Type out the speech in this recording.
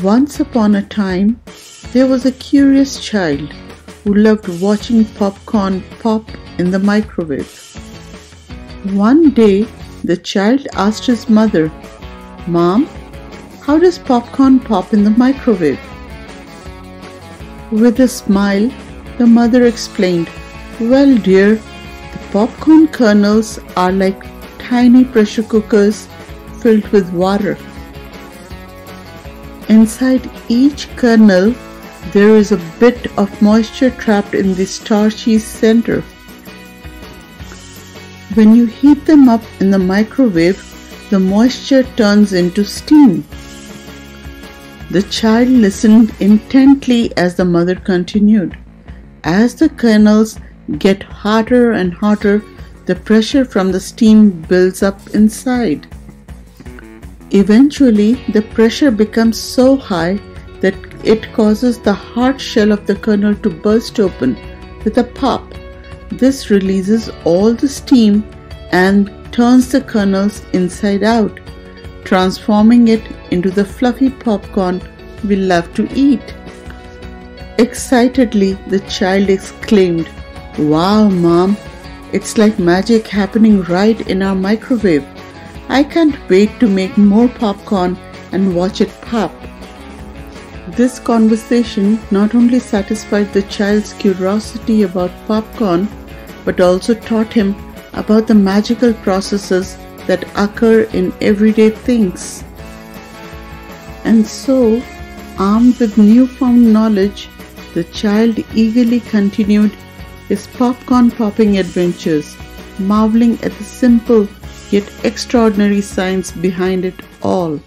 Once upon a time, there was a curious child who loved watching popcorn pop in the microwave. One day, the child asked his mother, Mom, how does popcorn pop in the microwave? With a smile, the mother explained, Well, dear, the popcorn kernels are like tiny pressure cookers filled with water. Inside each kernel, there is a bit of moisture trapped in the starchy center. When you heat them up in the microwave, the moisture turns into steam. The child listened intently as the mother continued. As the kernels get hotter and hotter, the pressure from the steam builds up inside. Eventually, the pressure becomes so high that it causes the hard shell of the kernel to burst open with a pop. This releases all the steam and turns the kernels inside out, transforming it into the fluffy popcorn we love to eat. Excitedly, the child exclaimed, Wow, Mom, it's like magic happening right in our microwave. I can't wait to make more popcorn and watch it pop. This conversation not only satisfied the child's curiosity about popcorn, but also taught him about the magical processes that occur in everyday things. And so, armed with newfound knowledge, the child eagerly continued his popcorn popping adventures, marveling at the simple yet extraordinary science behind it all.